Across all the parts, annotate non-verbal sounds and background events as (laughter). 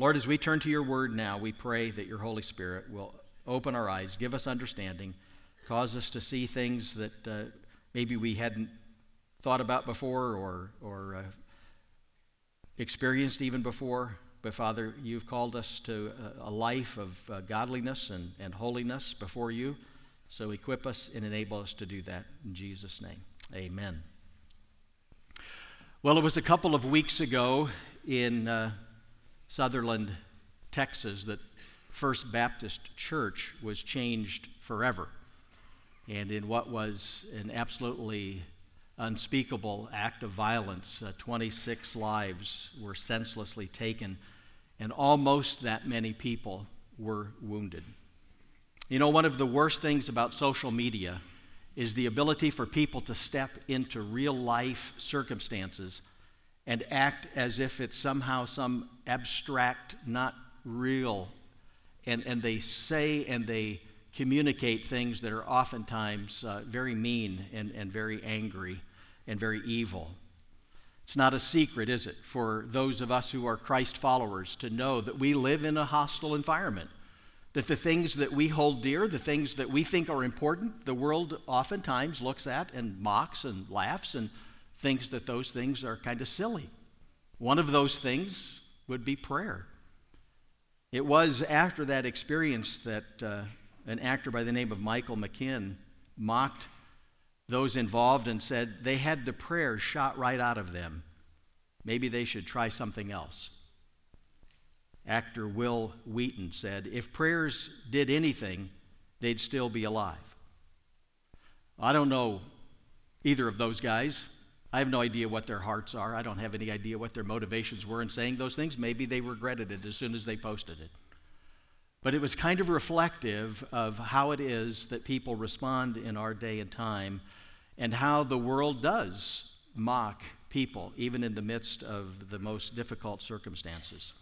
Lord, as we turn to your word now, we pray that your Holy Spirit will open our eyes, give us understanding, cause us to see things that uh, maybe we hadn't thought about before or, or uh, experienced even before. But Father, you've called us to a, life of uh, godliness and, and holiness before you. So equip us and enable us to do that. In Jesus' name, amen. Well, it was a couple of weeks ago in uh, Sutherland, Texas, that First Baptist Church was changed forever. And in what was an absolutely unspeakable act of violence, uh, 26 lives were senselessly taken, and almost that many people were wounded. You know, one of the worst things about social media is the ability for people to step into real life circumstances and act as if it's somehow some abstract, not real. And, and they say and they communicate things that are oftentimes uh, very mean and, and very angry and very evil. It's not a secret, is it, for those of us who are Christ followers to know that we live in a hostile environment. That the things that we hold dear, the things that we think are important, the world oftentimes looks at and mocks and laughs and thinks that those things are kind of silly. One of those things would be prayer. It was after that experience that uh, an actor by the name of Michael McKean mocked those involved and said they had the prayer shot right out of them. Maybe they should try something else. Actor Wil Wheaton said, If prayers did anything, they'd still be alive. I don't know either of those guys. I have no idea what their hearts are. I don't have any idea what their motivations were in saying those things. Maybe they regretted it as soon as they posted it. But it was kind of reflective of how it is that people respond in our day and time and how the world does mock people, even in the midst of the most difficult circumstances.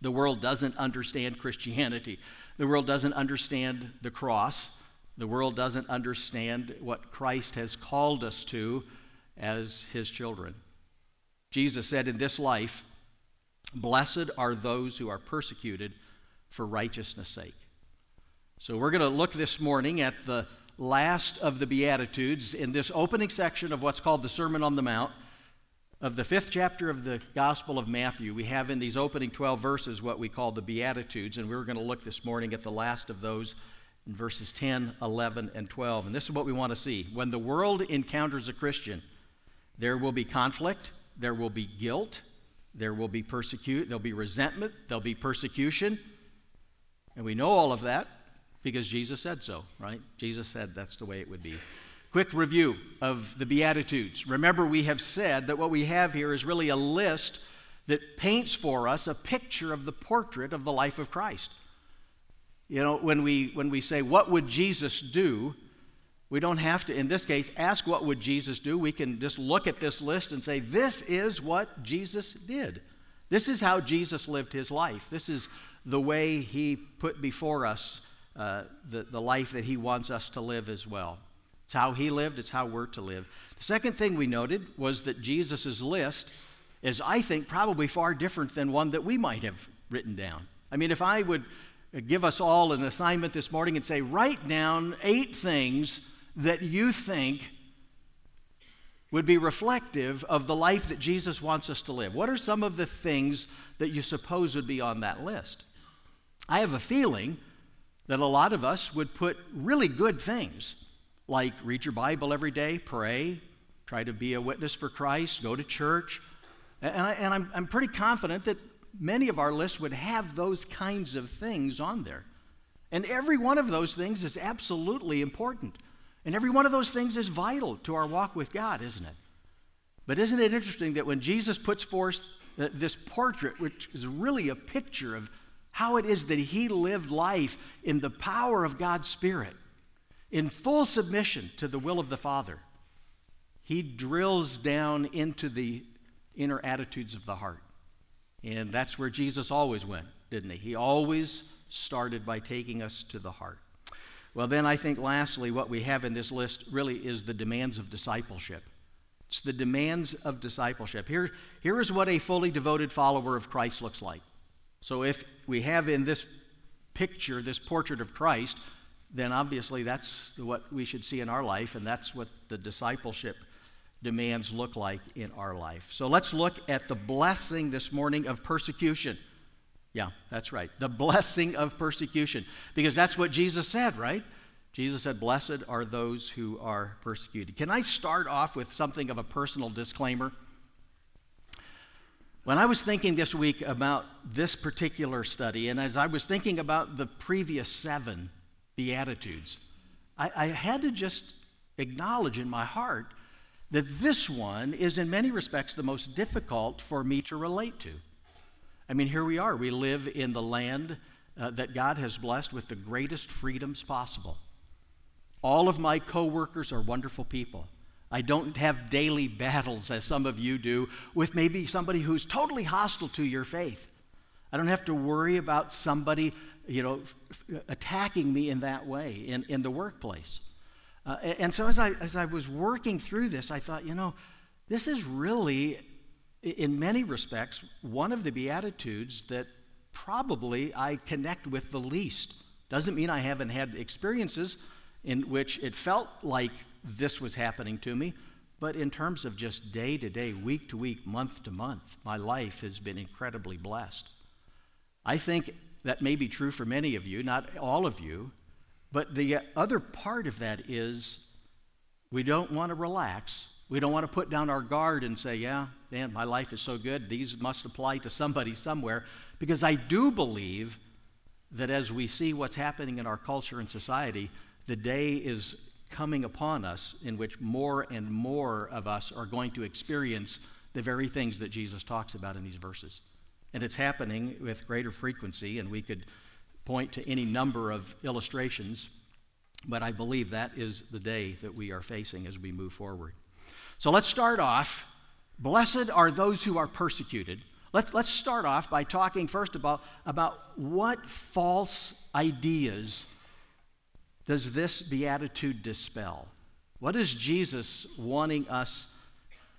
The world doesn't understand Christianity. The world doesn't understand the cross. The world doesn't understand what Christ has called us to as his children. Jesus said, In this life, blessed are those who are persecuted for righteousness' sake. So we're going to look this morning at the last of the Beatitudes in this opening section of what's called the Sermon on the Mount of the fifth chapter of the Gospel of Matthew, we have in these opening 12 verses what we call the Beatitudes, and we're going to look this morning at the last of those in verses 10, 11, and 12. And this is what we want to see. When the world encounters a Christian, there will be conflict, there will be guilt, there will be persecute, there'll be resentment, there'll be persecution. And we know all of that because Jesus said so, right? Jesus said that's the way it would be. Quick review of the Beatitudes. Remember, we have said that what we have here is really a list that paints for us a picture of the portrait of the life of Christ. You know, when we, when we say, What would Jesus do? We don't have to, in this case, ask what would Jesus do. We can just look at this list and say, This is what Jesus did. This is how Jesus lived his life. This is the way he put before us uh, the, the life that he wants us to live as well. It's how he lived, it's how we're to live. The second thing we noted was that Jesus' list is, I think, probably far different than one that we might have written down. I mean, if I would give us all an assignment this morning and say, write down eight things that you think would be reflective of the life that Jesus wants us to live. What are some of the things that you suppose would be on that list? I have a feeling that a lot of us would put really good things like read your Bible every day, pray, try to be a witness for Christ, go to church. And, I, and I'm, I'm pretty confident that many of our lists would have those kinds of things on there. And every one of those things is absolutely important. And every one of those things is vital to our walk with God, isn't it? But isn't it interesting that when Jesus puts forth uh, this portrait, which is really a picture of how it is that he lived life in the power of God's Spirit, in full submission to the will of the Father, he drills down into the inner attitudes of the heart. And that's where Jesus always went, didn't he? He always started by taking us to the heart. Well, then I think lastly, what we have in this list really is the demands of discipleship. It's the demands of discipleship. Here, here is what a fully devoted follower of Christ looks like. So if we have in this picture, this portrait of Christ, then obviously that's what we should see in our life, and that's what the discipleship demands look like in our life. So let's look at the blessing this morning of persecution. Yeah, that's right. The blessing of persecution. Because that's what Jesus said, right? Jesus said, Blessed are those who are persecuted. Can I start off with something of a personal disclaimer? When I was thinking this week about this particular study, and as I was thinking about the previous seven Beatitudes, I, I had to just acknowledge in my heart that this one is, in many respects, the most difficult for me to relate to. I mean, here we are. We live in the land uh, that God has blessed with the greatest freedoms possible. All of my coworkers are wonderful people. I don't have daily (laughs) battles, as some of you do, with maybe somebody who's totally hostile to your faith. I don't have to worry about somebody, you know, attacking me in that way in, in the workplace. Uh, and so as I, as I was working through this, I thought, you know, this is really, in many respects, one of the Beatitudes that probably I connect with the least. Doesn't mean I haven't had experiences in which it felt like this was happening to me. But in terms of just day to day, week to week, month to month, my life has been incredibly blessed. I think that may be true for many of you, not all of you, but the other part of that is we don't want to relax. We don't want to put down our guard and say, yeah, man, my life is so good. These must apply to somebody somewhere. Because I do believe that as we see what's happening in our culture and society, the day is coming upon us in which more and more of us are going to experience the very things that Jesus talks about in these verses. And it's happening with greater frequency, and we could point to any number of illustrations, but I believe that is the day that we are facing as we move forward. So let's start off. Blessed are those who are persecuted. Let's, let's start off by talking first about, about what false ideas does this beatitude dispel? What is Jesus wanting us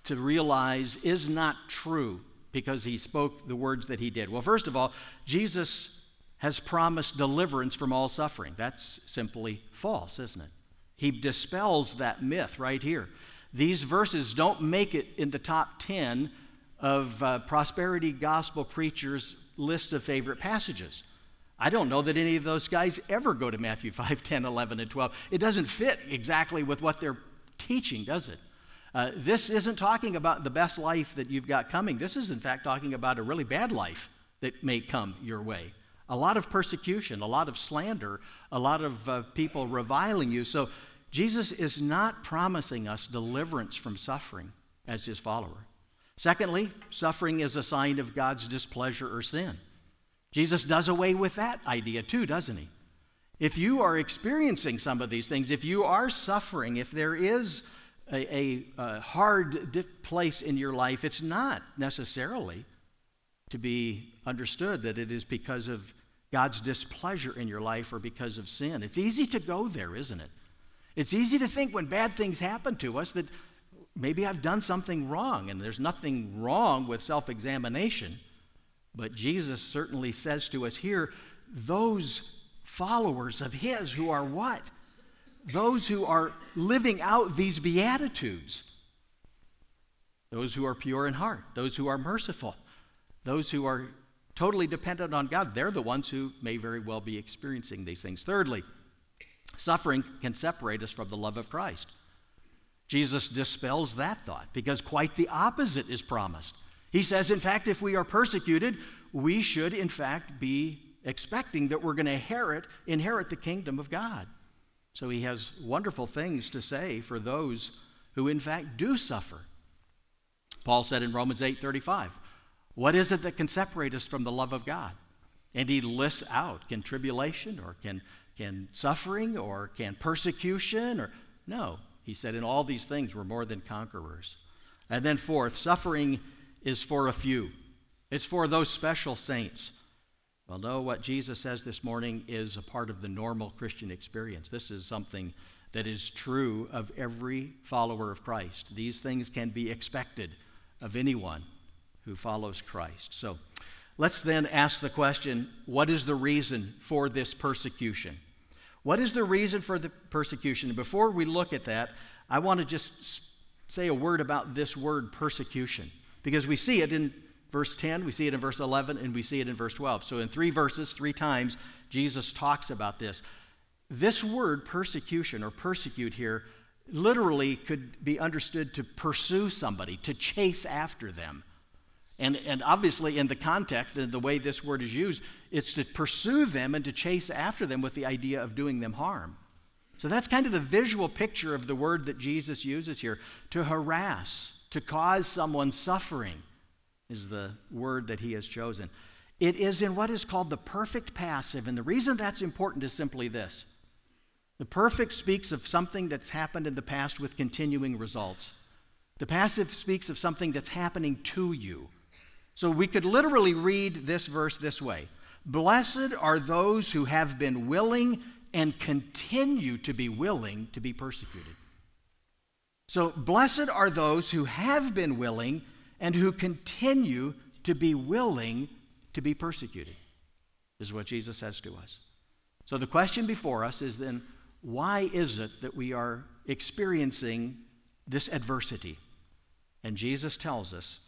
to realize is not true because he spoke the words that he did? Well, first of all, Jesus has promised deliverance from all suffering. That's simply false, isn't it? He dispels that myth right here. These verses don't make it in the top 10 of uh, prosperity gospel preachers' list of favorite passages. I don't know that any of those guys ever go to Matthew (laughs) 5, 10, 11, and 12. It doesn't fit exactly with what they're teaching, does it? Uh, this isn't talking about the best life that you've got coming. This is, in fact, talking about a really bad life that may come your way. A lot of persecution, a lot of slander, a lot of uh, people reviling you. So, Jesus is not promising us deliverance from suffering as his follower. Secondly, suffering is a sign of God's displeasure or sin. Jesus does away with that idea too, doesn't he? If you are experiencing some of these things, if you are suffering, if there is a, a, a hard place in your life, it's not necessarily to be understood that it is because of God's displeasure in your life or because of sin. It's easy to go there, isn't it? It's easy to think when bad things happen to us that maybe I've done something wrong, and there's nothing wrong with self examination. But Jesus certainly says to us here those followers of His who are what? Those who are living out these Beatitudes. Those who are pure in heart, those who are merciful, those who are totally dependent on God, they're the ones who may very well be experiencing these things. Thirdly, suffering can separate us from the love of Christ. Jesus dispels that thought because quite the opposite is promised. He says, in fact, if we are persecuted, we should, in fact, be expecting that we're going to inherit, inherit the kingdom of God. So he has wonderful things to say for those who, in fact, do suffer. Paul said in Romans 8:35, "What is it that can separate us from the love of God?" And he lists out, can tribulation or can, can suffering or can persecution or no. He said, in all these things, we're more than conquerors. And then, fourth, suffering is for a few, it's for those special saints. Well, no, what Jesus says this morning is a part of the normal Christian experience. This is something that is true of every follower of Christ. These things can be expected of anyone who follows Christ. So let's then ask the question what is the reason for this persecution? What is the reason for the persecution? And Before we look at that, I want to just say a word about this word persecution because we see it in verse 10, we see it in verse 11, and we see it in verse 12. So, in three verses, three times, Jesus talks about this. This word persecution or persecute here literally could be understood to pursue somebody, to chase after them. And, and obviously, in the context and the way this word is used, it's to pursue them and to chase after them with the idea of doing them harm. So that's kind of the visual picture of the word that Jesus uses here. To harass, to cause someone suffering is the word that he has chosen. It is in what is called the perfect passive. And the reason that's important is simply this the perfect speaks of something that's happened in the past with continuing results. The passive speaks of something that's happening to you. So we could literally read this verse this way Blessed are those who have been willing and continue to be willing to be persecuted. So, blessed are those who have been willing and who continue to be willing to be persecuted, is what Jesus says to us. So, the question before us is then why is it that we are experiencing this adversity? And Jesus tells us.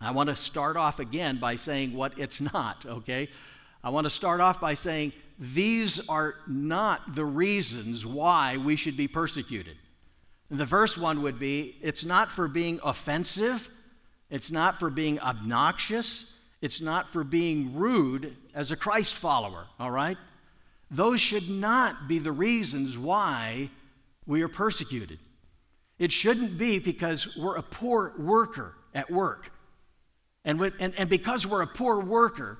I want to start off again by saying what it's not, okay? I want to start off by saying these are not the reasons why we should be persecuted. The first one would be it's not for being offensive, it's not for being obnoxious, it's not for being rude as a Christ follower, all right? Those should not be the reasons why we are persecuted. It shouldn't be because we're a poor worker at work. And, and, and because we're a poor worker,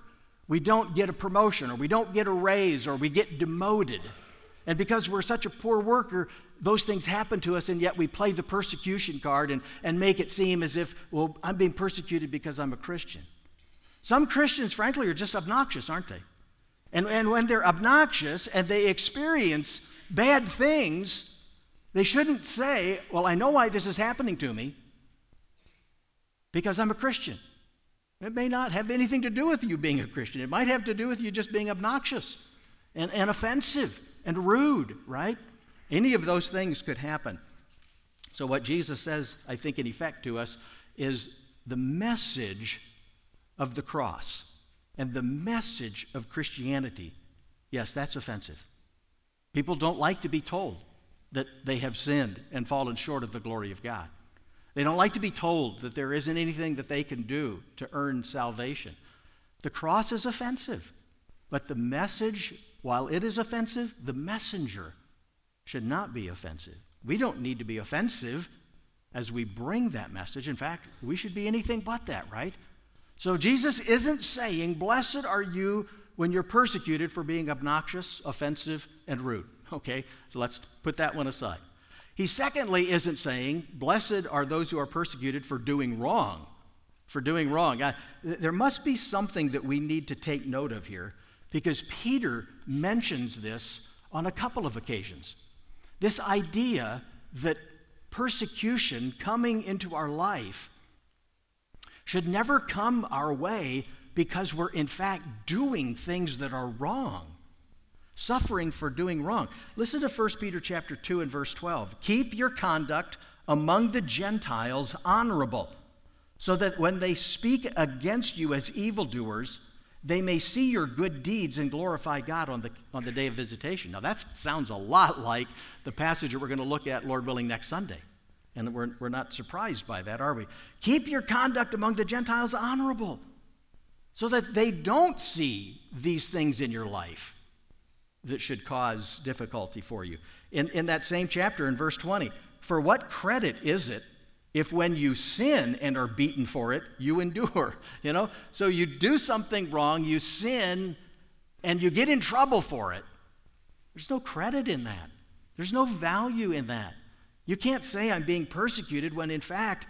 we don't get a promotion or we don't get a raise or we get demoted. And because we're such a poor worker, those things happen to us, and yet we play the persecution card and, and make it seem as if, well, I'm being persecuted because I'm a Christian. Some Christians, frankly, are just obnoxious, aren't they? And, and when they're obnoxious and they experience bad things, they shouldn't say, Well, I know why this is happening to me because I'm a Christian. It may not have anything to do with you being a Christian. It might have to do with you just being obnoxious and, and offensive and rude, right? Any of those things could happen. So, what Jesus says, I think, in effect to us is the message of the cross and the message of Christianity. Yes, that's offensive. People don't like to be told that they have sinned and fallen short of the glory of God. They don't like to be told that there isn't anything that they can do to earn salvation. The cross is offensive, but the message, while it is offensive, the messenger should not be offensive. We don't need to be offensive as we bring that message. In fact, we should be anything but that, right? So Jesus isn't saying, Blessed are you when you're persecuted for being obnoxious, offensive, and rude. Okay, so let's put that one aside. He secondly isn't saying, Blessed are those who are persecuted for doing wrong. For doing wrong. I, there must be something that we need to take note of here because Peter mentions this on a couple of occasions. This idea that persecution coming into our life should never come our way because we're in fact doing things that are wrong suffering for doing wrong. Listen to 1 Peter chapter 2 and verse 12. Keep your conduct among the Gentiles honorable, so that when they speak against you as evildoers, they may see your good deeds and glorify God on the, on the day of visitation. Now, that sounds a lot like the passage that we're going to look at, Lord willing, next Sunday. And we're, we're not surprised by that, are we? Keep your conduct among the Gentiles honorable, so that they don't see these things in your life that should cause difficulty for you. In, in that same chapter, in verse 20, for what credit is it if when you sin and are beaten for it, you endure? (laughs) You know? So you do something wrong, you sin, and you get in trouble for it. There's no credit in that, there's no value in that. You can't say I'm being persecuted when in fact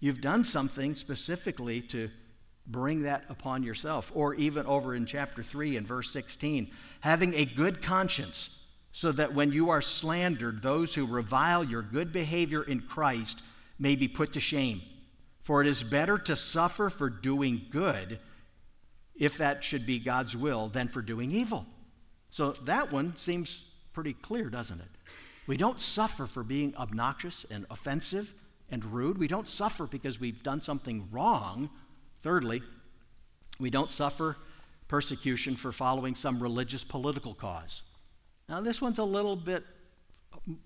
you've done something specifically to bring that upon yourself. Or even over in chapter 3 and verse 16, having a good conscience, so that when you are slandered, those who revile your good behavior in Christ may be put to shame. For it is better to suffer for doing good, if that should be God's will, than for doing evil. So that one seems pretty clear, doesn't it? We don't suffer for being obnoxious and offensive and rude. We don't suffer because we've done something wrong. Thirdly, we don't suffer persecution for following some religious political cause. Now, this one's a little bit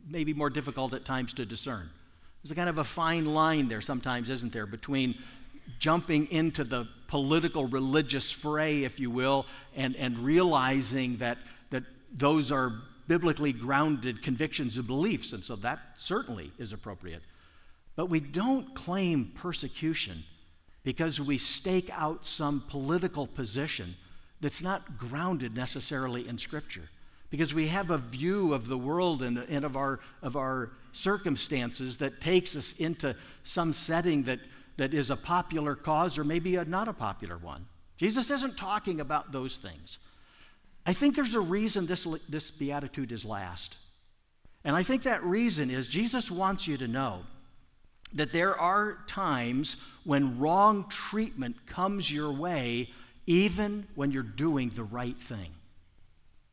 maybe more difficult at times to discern. There's a kind of a fine line there sometimes, isn't there, between jumping into the political religious fray, if you will, and, and realizing that, that those are biblically grounded convictions and beliefs, and so that certainly is appropriate. But we don't claim persecution because we stake out some political position that's not grounded necessarily in Scripture. Because we have a view of the world and, and of, our, of our circumstances that takes us into some setting that, that is a popular cause or maybe a, not a popular one. Jesus isn't talking about those things. I think there's a reason this, this beatitude is last. And I think that reason is Jesus wants you to know that there are times when wrong treatment comes your way, even when you're doing the right thing.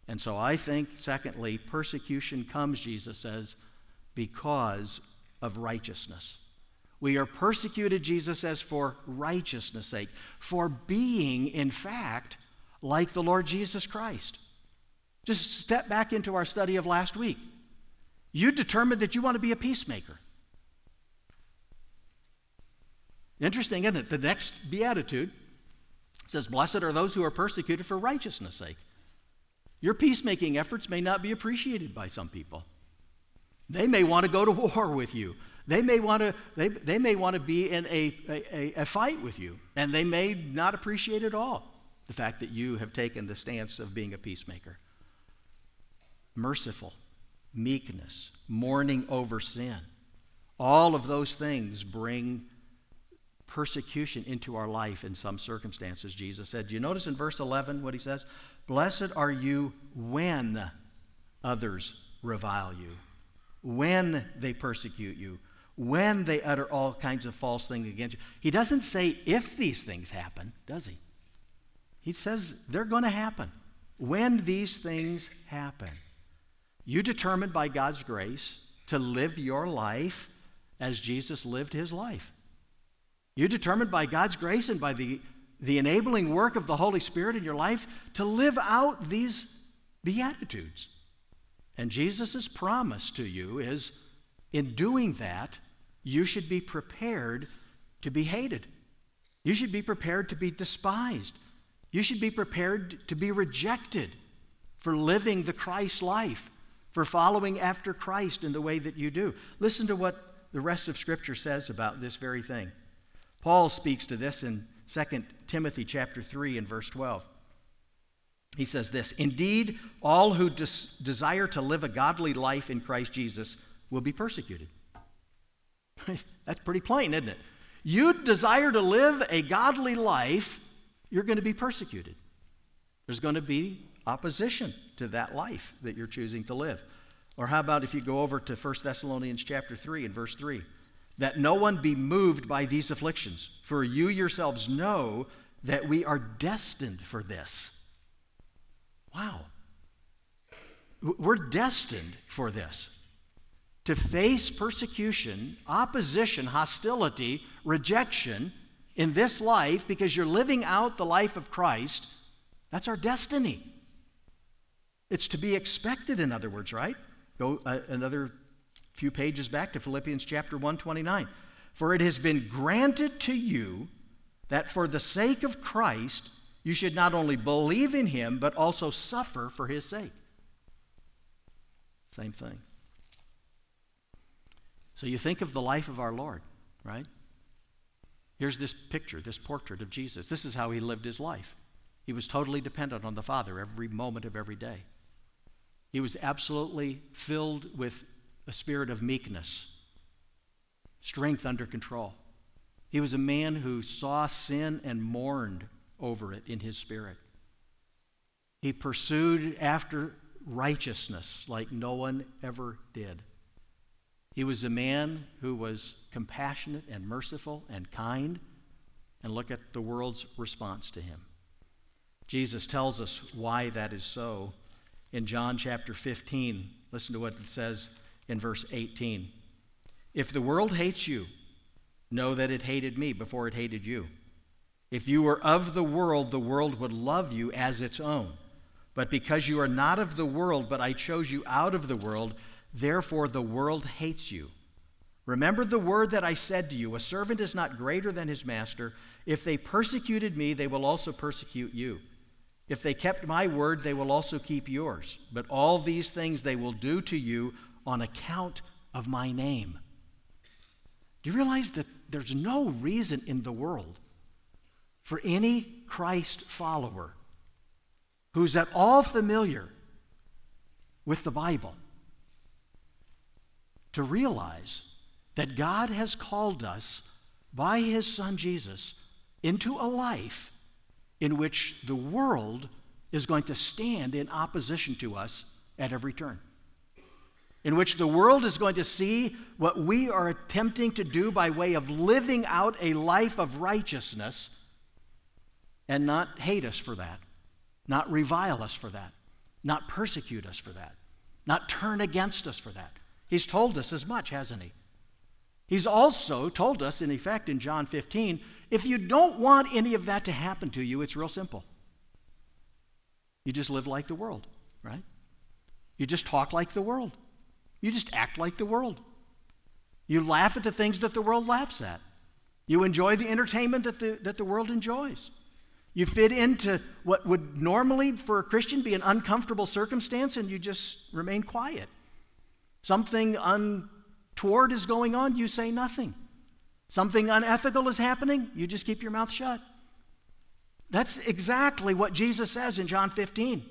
And so I think, secondly, persecution comes, Jesus says, because of righteousness. We are persecuted, Jesus says, for righteousness' sake, for being, in fact, like the Lord Jesus Christ. Just step back into our study of last week. You determined that you want to be a peacemaker. Interesting, isn't it? The next beatitude says, Blessed are those who are persecuted for righteousness' sake. Your peacemaking efforts may not be appreciated by some people. They may want to go to war with you. They may want to, they, they may want to be in a, a, a fight with you, and they may not appreciate at all the fact that you have taken the stance of being a peacemaker. Merciful, meekness, mourning over sin. All of those things bring persecution into our life in some circumstances, Jesus said. Do you notice in verse 11 what he says? Blessed are you when others revile you, when they persecute you, when they utter all kinds of false things against you. He doesn't say if these things happen, does he? He says they're going to happen. When these things happen, you determined by God's grace to live your life as Jesus lived his life. You determined by God's grace and by the, the enabling work of the Holy Spirit in your life to live out these Beatitudes. And Jesus' promise to you is in doing that, you should be prepared to be hated. You should be prepared to be despised. You should be prepared to be rejected for living the Christ life, for following after Christ in the way that you do. Listen to what the rest of Scripture says about this very thing. Paul speaks to this in 2 Timothy chapter 3 and verse 12. He says this Indeed, all who des- desire to live a godly life in Christ Jesus will be persecuted. (laughs) That's pretty plain, isn't it? You desire to live a godly life, you're going to be persecuted. There's going to be opposition to that life that you're choosing to live. Or how about if you go over to 1 Thessalonians chapter 3 and verse 3? That no one be moved by these afflictions, for you yourselves know that we are destined for this. Wow. We're destined for this. To face persecution, opposition, hostility, rejection in this life because you're living out the life of Christ, that's our destiny. It's to be expected, in other words, right? Go uh, another few pages back to Philippians chapter 129. For it has been granted to you that for the sake of Christ you should not only believe in him, but also suffer for his sake. Same thing. So you think of the life of our Lord, right? Here's this picture, this portrait of Jesus. This is how he lived his life. He was totally dependent on the Father every moment of every day. He was absolutely filled with a spirit of meekness, strength under control. He was a man who saw sin and mourned over it in his spirit. He pursued after righteousness like no one ever did. He was a man who was compassionate and merciful and kind. And look at the world's response to him. Jesus tells us why that is so in John chapter 15. Listen to what it says in verse 18. If the world hates you, know that it hated me before it hated you. If you were of the world, the world would love you as its own. But because you are not of the world, but I chose you out of the world, therefore the world hates you. Remember the word that I said to you A servant is not greater than his master. If they persecuted me, they will also persecute you. If they kept my word, they will also keep yours. But all these things they will do to you on account of my name. Do you realize that there's no reason in the world for any Christ follower who's at all familiar with the Bible to realize that God has called us by his Son Jesus into a life in which the world is going to stand in opposition to us at every turn. In which the world is going to see what we are attempting to do by way of living out a life of righteousness and not hate us for that not revile us for that, not persecute us for that, not turn against us for that. He's told us as much, hasn't he? He's also told us, in effect, in John 15, if you don't want any of that to happen to you, it's real simple. You just live like the world, right? You just talk like the world. You just act like the world. You laugh at the things that the world laughs at. You enjoy the entertainment that the, that the world enjoys. You fit into what would normally for a Christian be an uncomfortable circumstance and you just remain quiet. Something untoward is going on, you say nothing. Something unethical is happening, you just keep your mouth shut. That's exactly what Jesus says in John 15.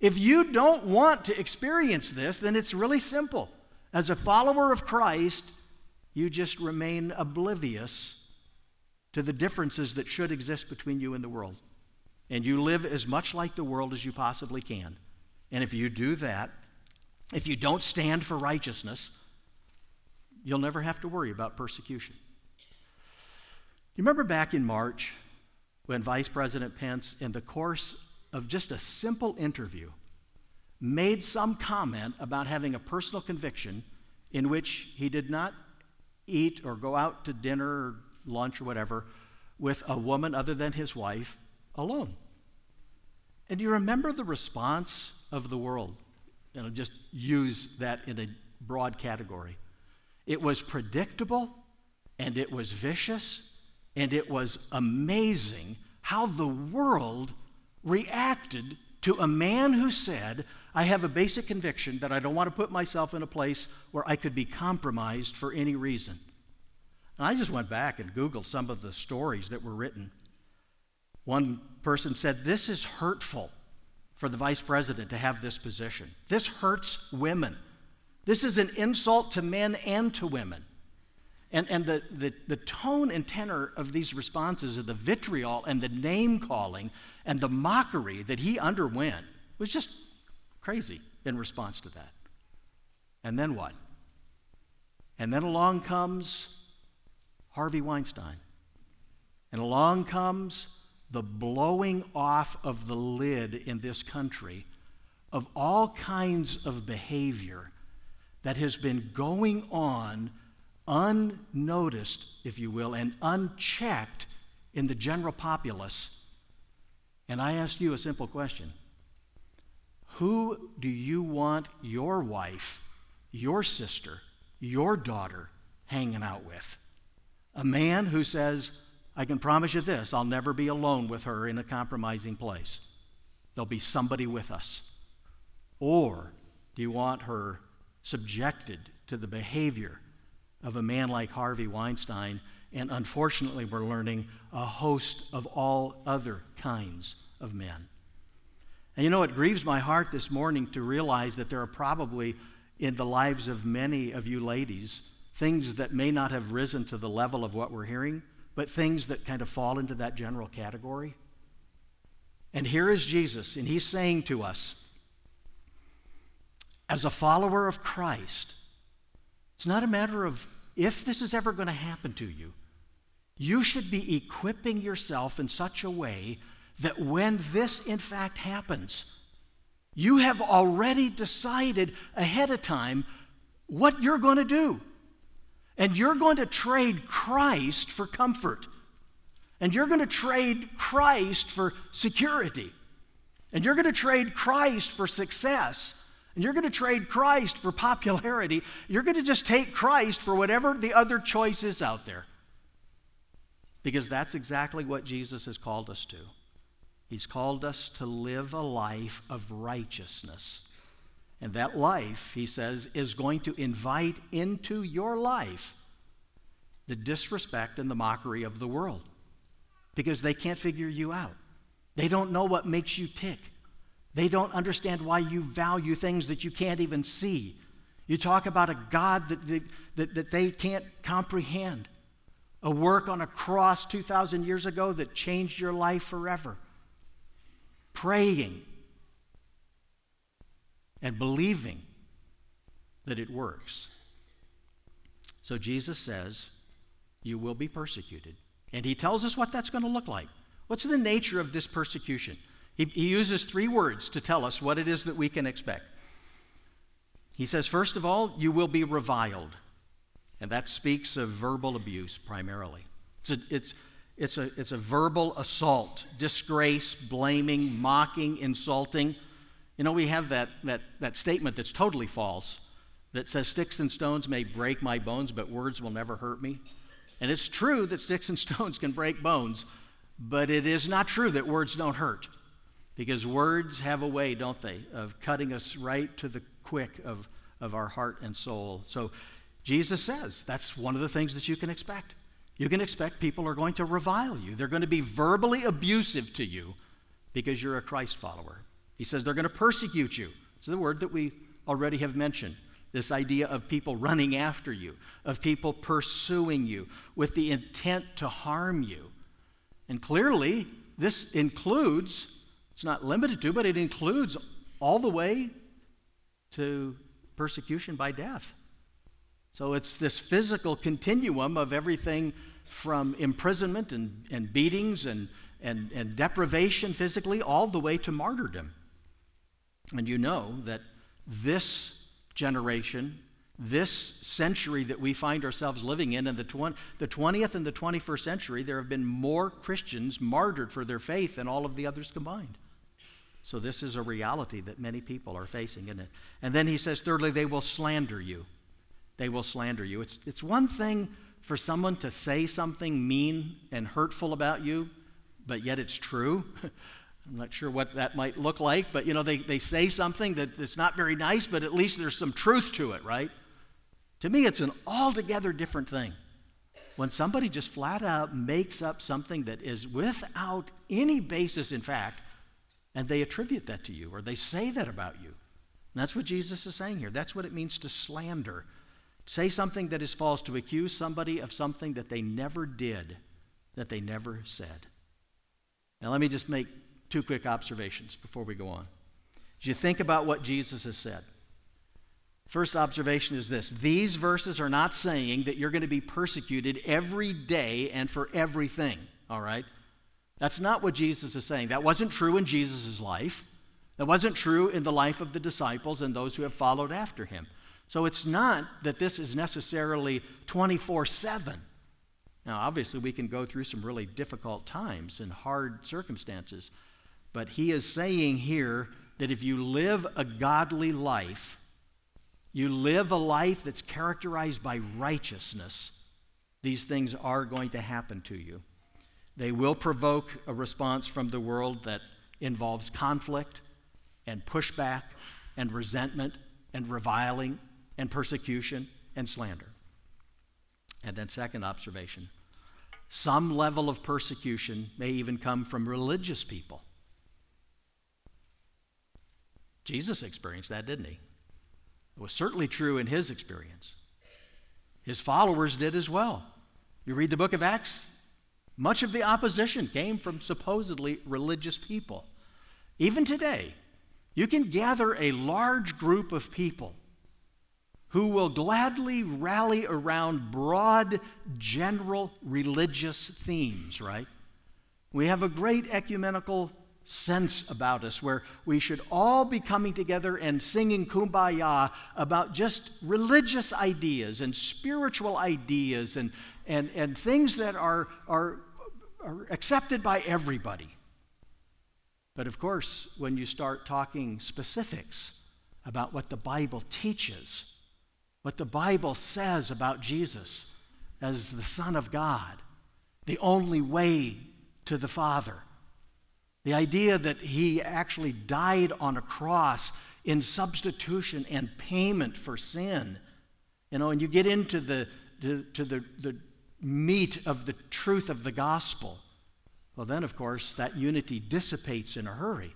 If you don't want to experience this, then it's really simple. As a follower of Christ, you just remain oblivious to the differences that should exist between you and the world. And you live as much like the world as you possibly can. And if you do that, if you don't stand for righteousness, you'll never have to worry about persecution. You remember back in March when Vice President Pence, in the course of just a simple interview, made some comment about having a personal conviction in which he did not eat or go out to dinner or lunch or whatever with a woman other than his wife alone. And you remember the response of the world? And I'll just use that in a broad category. It was predictable and it was vicious and it was amazing how the world reacted to a man who said, I have a basic conviction that I don't want to put myself in a place where I could be compromised for any reason. And I just went back and Googled some of the stories that were written. One person said, This is hurtful for the vice president to have this position. This hurts women. This is an insult to men and to women. And, and the, the, the tone and tenor of these responses, of the vitriol and the name calling and the mockery that he underwent, was just crazy in response to that. And then what? And then along comes Harvey Weinstein. And along comes the blowing off of the lid in this country of all kinds of behavior that has been going on unnoticed, if you will, and unchecked in the general populace. And I ask you a simple question Who do you want your wife, your sister, your daughter hanging out with? A man who says, I can promise you this I'll never be alone with her in a compromising place. There'll be somebody with us. Or do you want her subjected to the behavior of a man like Harvey Weinstein? And unfortunately, we're learning a host of all other kinds of men. And you know, it grieves my heart this morning to realize that there are probably in the lives of many of you ladies things that may not have risen to the level of what we're hearing, but things that kind of fall into that general category. And here is Jesus, and he's saying to us, as a follower of Christ, it's not a matter of if this is ever going to happen to you. You should be equipping yourself in such a way that when this in fact happens, you have already decided ahead of time what you're going to do. And you're going to trade Christ for comfort. And you're going to trade Christ for security. And you're going to trade Christ for success. And you're going to trade Christ for popularity. You're going to just take Christ for whatever the other choice is out there. Because that's exactly what Jesus has called us to. He's called us to live a life of righteousness. And that life, he says, is going to invite into your life the disrespect and the mockery of the world because they can't figure you out. They don't know what makes you tick. They don't understand why you value things that you can't even see. You talk about a God that, they, that, that they can't comprehend, a work on a cross 2,000 years ago that changed your life forever. Praying and believing that it works. So Jesus says, You will be persecuted. And he tells us what that's going to look like. What's the nature of this persecution? He, he, uses three words to tell us what it is that we can expect. He says, first of all, you will be reviled. And that speaks of verbal abuse primarily. It's a, it's, it's a, it's a verbal assault, disgrace, blaming, mocking, insulting. You know, we have that, that, that statement that's totally false that says, Sticks and stones may break my bones, but words will never hurt me. And it's true that sticks and stones can break bones, but it is not true that words don't hurt. Because words have a way, don't they, of cutting us right to the quick of, of our heart and soul. So Jesus says that's one of the things that you can expect. You can expect people are going to revile you, they're going to be verbally abusive to you because you're a Christ follower. He says they're going to persecute you. It's the word that we already have mentioned. This idea of people running after you, of people pursuing you with the intent to harm you. And clearly, this includes, it's not limited to, but it includes all the way to persecution by death. So it's this physical continuum of everything from imprisonment and, and beatings and, and, and deprivation physically, all the way to martyrdom. And you know that this generation, this century that we find ourselves living in, in the, tw- the 20th and the 21st century, there have been more Christians martyred for their faith than all of the others combined. So, this is a reality that many people are facing, isn't it? And then he says, thirdly, they will slander you. They will slander you. It's, it's one thing for someone to say something mean and hurtful about you, but yet it's true. (laughs) I'm not sure what that might look like, but you know, they, they say something that, that's not very nice, but at least there's some truth to it, right? To me, it's an altogether different thing. When somebody just flat out makes up something that is without any basis in fact, and they attribute that to you, or they say that about you. And that's what Jesus is saying here. That's what it means to slander. Say something that is false, to accuse somebody of something that they never did, that they never said. Now, let me just make two quick observations before we go on. As you think about what Jesus has said, first observation is this these verses are not saying that you're going to be persecuted every day and for everything, all right? That's not what Jesus is saying. That wasn't true in Jesus' life. That wasn't true in the life of the disciples and those who have followed after him. So it's not that this is necessarily 24 7. Now, obviously, we can go through some really difficult times and hard circumstances. But he is saying here that if you live a godly life, you live a life that's characterized by righteousness, these things are going to happen to you. They will provoke a response from the world that involves conflict and pushback and resentment and reviling and persecution and slander. And then, second observation some level of persecution may even come from religious people. Jesus experienced that, didn't he? It was certainly true in his experience. His followers did as well. You read the book of Acts, much of the opposition came from supposedly religious people. Even today, you can gather a large group of people who will gladly rally around broad, general religious themes, right? We have a great ecumenical sense about us where we should all be coming together and singing kumbaya about just religious ideas and spiritual ideas and, and, and things that are, are, are accepted by everybody. But of course, when you start talking specifics about what the Bible teaches, what the Bible says about Jesus as the Son of God, the only way to the Father, the idea that he actually died on a cross in substitution and payment for sin. You know, and you get into the, to, to the, the meat of the truth of the gospel. Well, then, of course, that unity dissipates in a hurry.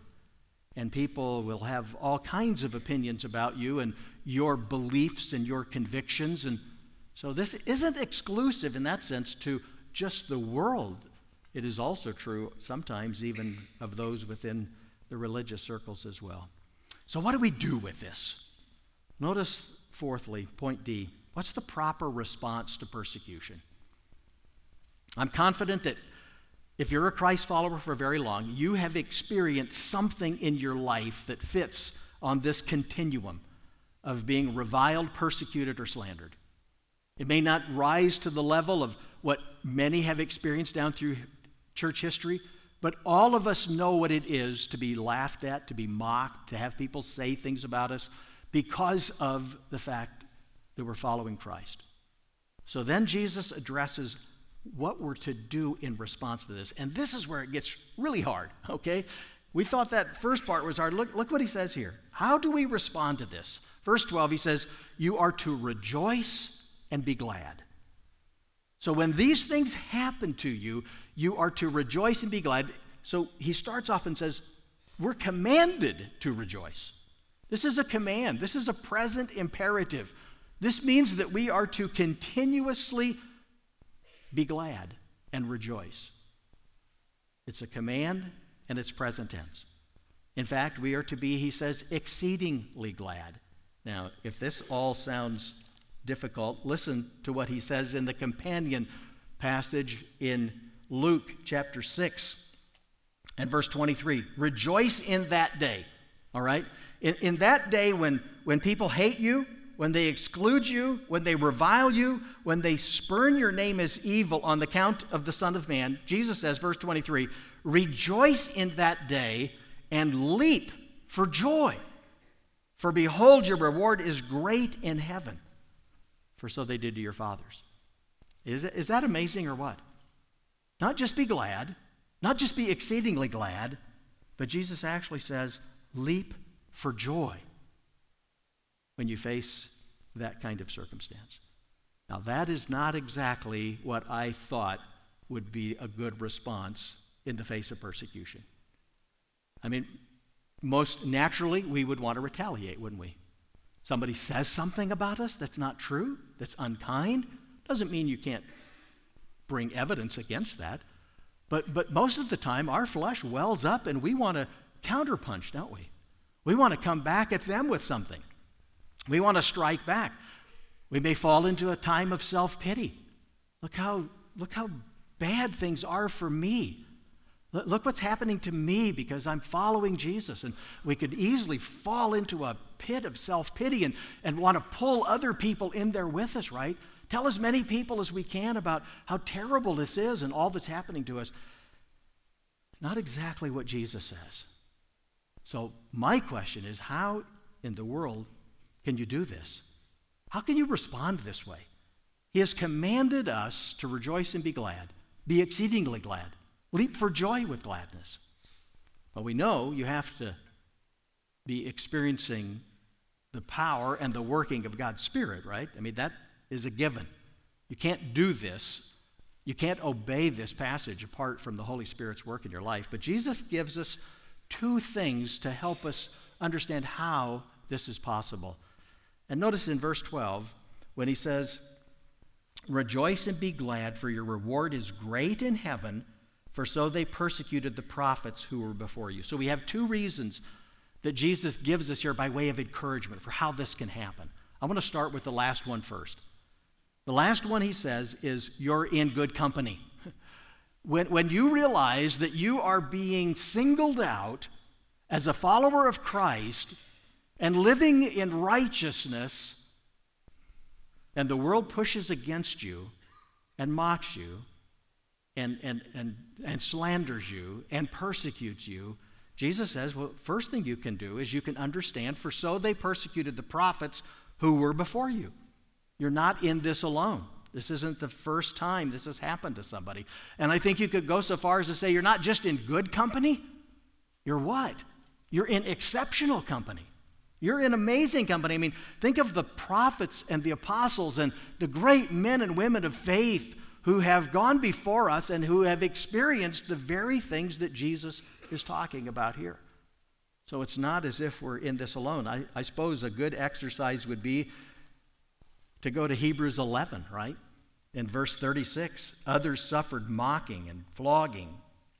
And people will have all kinds of opinions about you and your beliefs and your convictions. And so this isn't exclusive in that sense to just the world. It is also true sometimes even of those within the religious circles as well. So, what do we do with this? Notice, fourthly, point D what's the proper response to persecution? I'm confident that if you're a Christ follower for very long, you have experienced something in your life that fits on this continuum of being reviled, persecuted, or slandered. It may not rise to the level of what many have experienced down through church history, but all of us know what it is to be laughed at, to be mocked, to have people say things about us because of the fact that we're following Christ. So then Jesus addresses what we're to do in response to this. And this is where it gets really hard, okay? We thought that first part was hard. Look, look what he says here. How do we respond to this? Verse 12, he says, You are to rejoice and be glad. So when these things happen to you, you are to rejoice and be glad. So he starts off and says, We're commanded to rejoice. This is a command, this is a present imperative. This means that we are to continuously be glad and rejoice. It's a command and it's present tense. In fact, we are to be, he says, exceedingly glad. Now, if this all sounds difficult, listen to what he says in the companion passage in Luke chapter 6 and verse 23. Rejoice in that day, all right? In, in that day when, when people hate you, when they exclude you, when they revile you, when they spurn your name as evil on the count of the Son of Man, Jesus says, verse 23, rejoice in that day and leap for joy. For behold, your reward is great in heaven. For so they did to your fathers. Is, is that amazing or what? Not just be glad, not just be exceedingly glad, but Jesus actually says, leap for joy when you face that kind of circumstance. Now, that is not exactly what I thought would be a good response in the face of persecution. I mean, most naturally, we would want to retaliate, wouldn't we? Somebody says something about us that's not true, that's unkind, doesn't mean you can't bring evidence against that. But, but most of the time, our flesh wells up and we want to counterpunch, don't we? We want to come back at them with something. We want to strike back. We may fall into a time of self pity. Look how, look how bad things are for me. Look what's happening to me because I'm following Jesus. And we could easily fall into a pit of self pity and, and want to pull other people in there with us, right? Tell as many people as we can about how terrible this is and all that's happening to us. Not exactly what Jesus says. So, my question is how in the world can you do this? How can you respond this way? He has commanded us to rejoice and be glad, be exceedingly glad, leap for joy with gladness. But we know you have to be experiencing the power and the working of God's Spirit, right? I mean, that is a given. You can't do this. You can't obey this passage apart from the Holy Spirit's work in your life. But Jesus gives us two things to help us understand how this is possible. And notice in verse 12 when he says, Rejoice and be glad, for your reward is great in heaven, for so they persecuted the prophets who were before you. So we have two reasons that Jesus gives us here by way of encouragement for how this can happen. I want to start with the last one first. The last one he says is, You're in good company. (laughs) when, when you realize that you are being singled out as a follower of Christ and living in righteousness, and the world pushes against you and mocks you and, and, and, and slanders you and persecutes you, Jesus says, well, first thing you can do is you can understand, for so they persecuted the prophets who were before you. You're not in this alone. This isn't the first time this has happened to somebody. And I think you could go so far as to say you're not just in good company, you're what? You're in exceptional company. You're in amazing company. I mean, think of the prophets and the apostles and the great men and women of faith who have gone before us and who have experienced the very things that Jesus is talking about here. So it's not as if we're in this alone. I, I suppose a good exercise would be to go to Hebrews 11, right? In verse 36, others suffered mocking and flogging,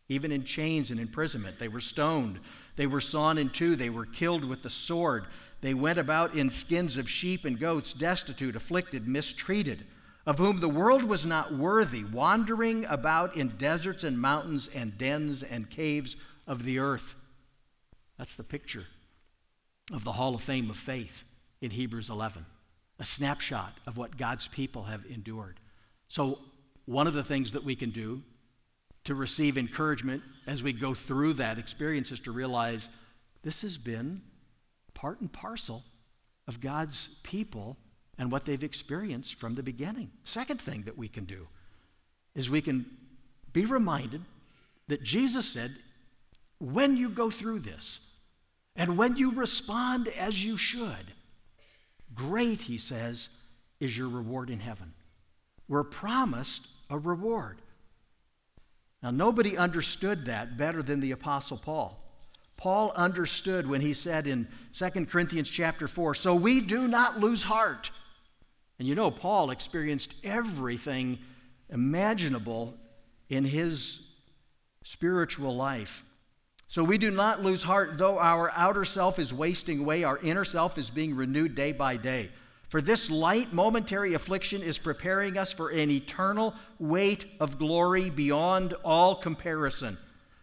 even in chains and imprisonment. They were stoned, they were sawn in two, they were killed with the sword. They went about in skins of sheep and goats, destitute, afflicted, mistreated, of whom the world was not worthy, wandering about in deserts and mountains and dens and caves of the earth. That's the picture of the Hall of Fame of faith in Hebrews 11 a snapshot of what God's people have endured. So, one of the things that we can do to receive encouragement as we go through that experience is to realize this has been part and parcel of God's people and what they've experienced from the beginning. Second thing that we can do is we can be reminded that Jesus said, when you go through this and when you respond as you should, Great, he says, is your reward in heaven. We're promised a reward. Now, nobody understood that better than the Apostle Paul. Paul understood when he said in 2 Corinthians chapter 4, So we do not lose heart. And you know, Paul experienced everything imaginable in his spiritual life. So we do not lose heart, though our outer self is wasting away, our inner self is being renewed day by day. For this light, momentary affliction is preparing us for an eternal weight of glory beyond all comparison.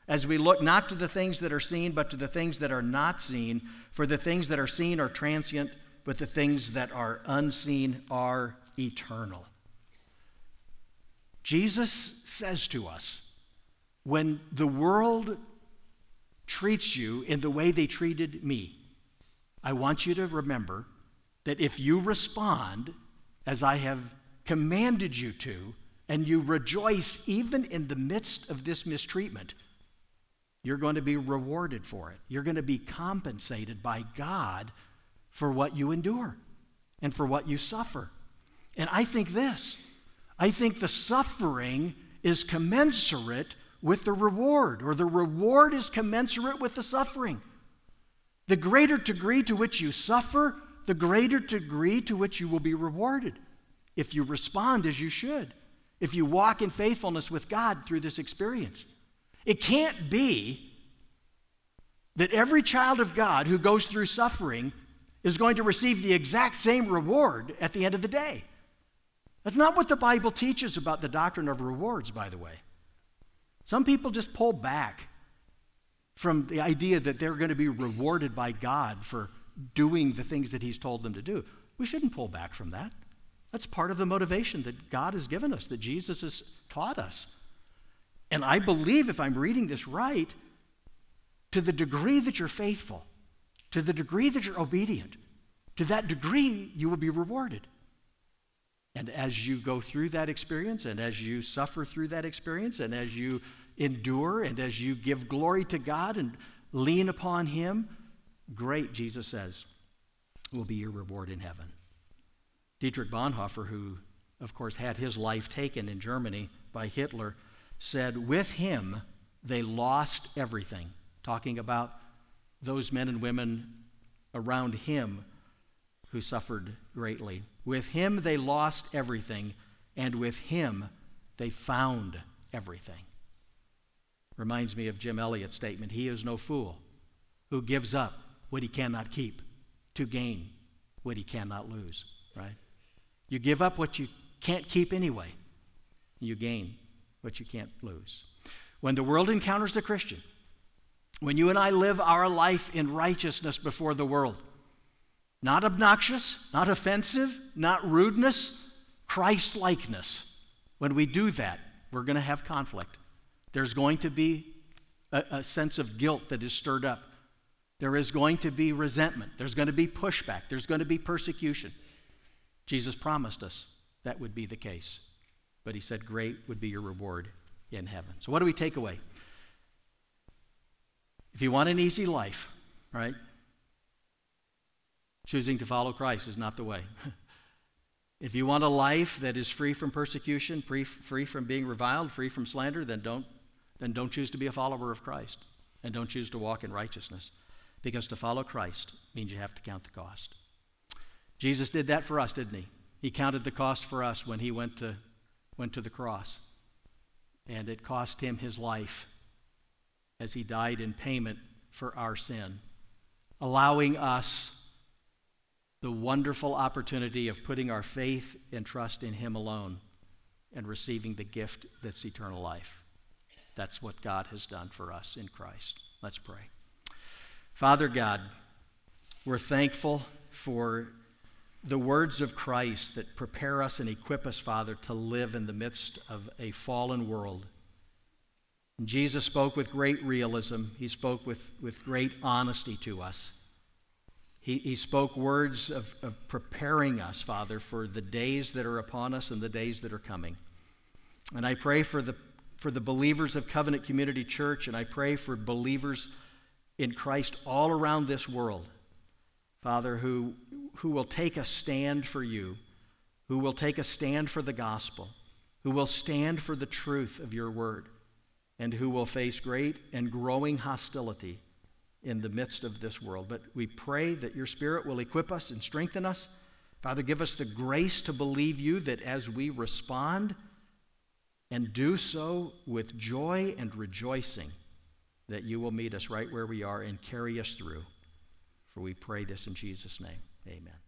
As we look not to the things that are seen, but to the things that are not seen. For the things that are seen are transient, but the things that are unseen are eternal. Jesus says to us, when the world treats you in the way they treated me, I want you to remember that if you respond as I have commanded you to, and you rejoice even in the midst of this mistreatment, you're going to be rewarded for it. You're going to be compensated by God for what you endure and for what you suffer. And I think this I think the suffering is commensurate with the reward, or the reward is commensurate with the suffering. The greater degree to which you suffer, the greater degree to which you will be rewarded if you respond as you should, if you walk in faithfulness with God through this experience. It can't be that every child of God who goes through suffering is going to receive the exact same reward at the end of the day. That's not what the Bible teaches about the doctrine of rewards, by the way. Some people just pull back from the idea that they're going to be rewarded by God for doing the things that He's told them to do. We shouldn't pull back from that. That's part of the motivation that God has given us, that Jesus has taught us. And I believe, if I'm reading this right, to the degree that you're faithful, to the degree that you're obedient, to that degree you will be rewarded. And as you go through that experience, and as you suffer through that experience, and as you endure, and as you give glory to God and lean upon Him, great, Jesus says, will be your reward in heaven. Dietrich Bonhoeffer, who, of course, had his life taken in Germany by Hitler, said, With him, they lost everything. Talking about those men and women around him who suffered greatly. With him they lost everything, and with him they found everything. Reminds me of Jim Elliot's statement He is no fool who gives up what he cannot keep to gain what he cannot lose, right? You give up what you can't keep anyway, you gain what you can't lose. When the world encounters the Christian, when you and I live our life in righteousness before the world, not obnoxious, not offensive, not rudeness, Christ likeness. When we do that, we're going to have conflict. There's going to be a, a, sense of guilt that is stirred up. There is going to be resentment. There's going to be pushback. There's going to be persecution. Jesus promised us that would be the case. But he said, Great would be your reward in heaven. So, what do we take away? If you want an easy life, right, choosing to follow Christ is not the way. (laughs) if you want a life that is free from persecution, free, free from being reviled, free from slander, then don't, then don't choose to be a follower of Christ and don't choose to walk in righteousness. Because to follow Christ means you have to count the cost. Jesus did that for us, didn't he? He counted the cost for us when he went to, went to the cross. And it cost him his life as he died in payment for our sin, allowing us the wonderful opportunity of putting our faith and trust in Him alone and receiving the gift that's eternal life. That's what God has done for us in Christ. Let's pray. Father God, we're thankful for the words of Christ that prepare us and equip us, Father, to live in the midst of a fallen world. And Jesus spoke with great realism, He spoke with, with great honesty to us. He, he spoke words of, of preparing us, Father, for the days that are upon us and the days that are coming. And I pray for the, for the believers of Covenant Community Church, and I pray for believers in Christ all around this world, Father, who, who will take a stand for you, who will take a stand for the gospel, who will stand for the truth of your word, and who will face great and growing hostility in the midst of this world. But we pray that your Spirit will equip us and strengthen us. Father, give us the grace to believe you that as we respond and do so with joy and rejoicing, that you will meet us right where we are and carry us through. For we pray this in Jesus' name. Amen.